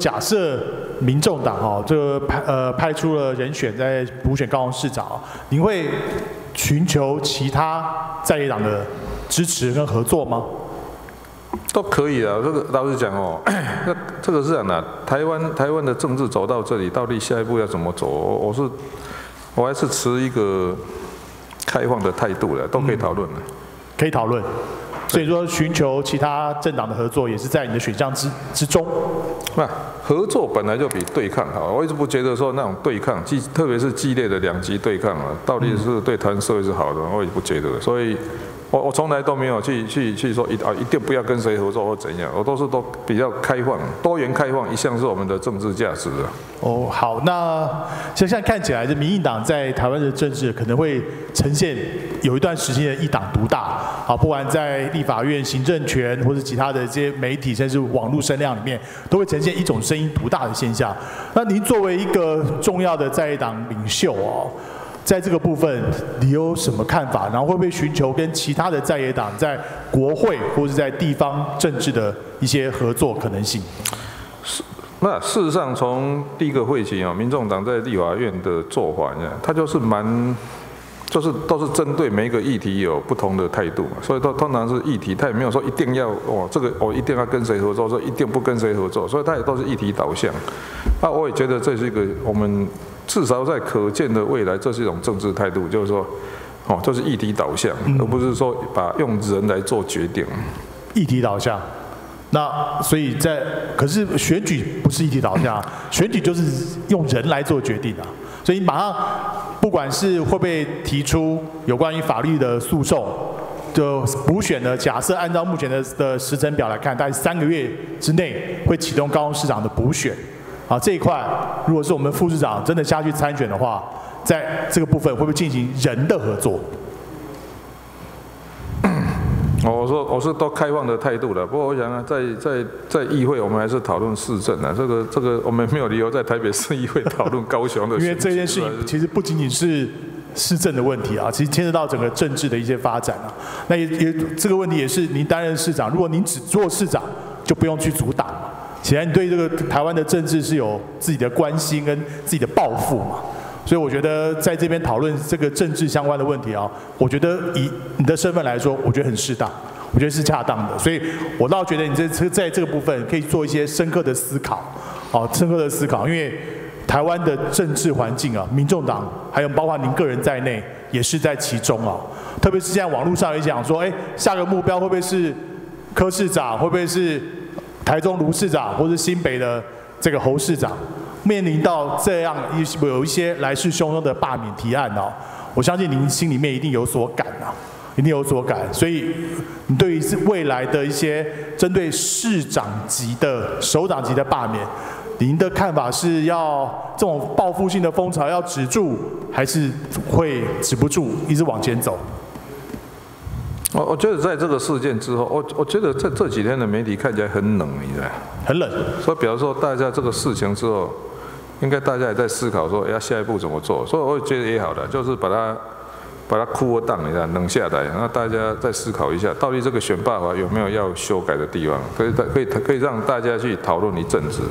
假设民众党哦，这个派呃派出了人选在补选高雄市长，您会寻求其他在野党的支持跟合作吗？都可以啊，这个老实讲哦，那这个是这样的，台湾台湾的政治走到这里，到底下一步要怎么走？我是我还是持一个开放的态度的，都可以讨论的。可以讨论。所以说，寻求其他政党的合作也是在你的选项之之中。那合作本来就比对抗好，我一直不觉得说那种对抗，激特别是激烈的两极对抗啊，到底是对台湾社会是好的，我也不觉得。所以。我我从来都没有去去去说一啊一定不要跟谁合作或怎样，我都是都比较开放、多元开放，一向是我们的政治价值的。哦，好，那现在看起来，这民进党在台湾的政治可能会呈现有一段时间的一党独大，啊，不管在立法院、行政权或者其他的这些媒体，甚至网络声量里面，都会呈现一种声音独大的现象。那您作为一个重要的在党领袖哦。在这个部分，你有什么看法？然后会不会寻求跟其他的在野党在国会或者在地方政治的一些合作可能性？是，那事实上从第一个会期啊，民众党在立法院的做法呢，他就是蛮，就是都是针对每一个议题有不同的态度嘛，所以都通常是议题，他也没有说一定要哦，这个我一定要跟谁合作，说一定不跟谁合作，所以他也都是议题导向。那我也觉得这是一个我们。至少在可见的未来，这是一种政治态度，就是说，哦，这是议题导向，而不是说把用人来做决定。议题导向，那所以在可是选举不是议题导向，选举就是用人来做决定啊。所以马上不管是会不会提出有关于法律的诉讼，就补选的假设，按照目前的的时程表来看，大概三个月之内会启动高雄市长的补选。啊，这一块如果是我们副市长真的下去参选的话，在这个部分会不会进行人的合作？我说我是都开放的态度的，不过我想啊，在在在议会我们还是讨论市政啊，这个这个我们没有理由在台北市议会讨论高雄的。因为这件事情其实不仅仅是市政的问题啊，其实牵涉到整个政治的一些发展啊。那也也这个问题也是您担任市长，如果您只做市长，就不用去阻挡。显然你对这个台湾的政治是有自己的关心跟自己的抱负嘛，所以我觉得在这边讨论这个政治相关的问题啊，我觉得以你的身份来说，我觉得很适当，我觉得是恰当的，所以我倒觉得你这在这个部分可以做一些深刻的思考，好，深刻的思考，因为台湾的政治环境啊，民众党还有包括您个人在内也是在其中啊，特别是现在网络上也讲说，哎，下个目标会不会是柯市长，会不会是？台中卢市长或者新北的这个侯市长，面临到这样一有一些来势汹汹的罢免提案哦，我相信您心里面一定有所感啊，一定有所感。所以，你对于未来的一些针对市长级的首长级的罢免，您的看法是要这种报复性的风潮要止住，还是会止不住，一直往前走？我我觉得在这个事件之后，我我觉得这这几天的媒体看起来很冷，你知道很冷。所以，比方说大家这个事情之后，应该大家也在思考说，要下一步怎么做。所以，我觉得也好的，就是把它把它哭档一下，冷下来，然后大家再思考一下，到底这个选办法有没有要修改的地方，可以可以可以让大家去讨论一阵子。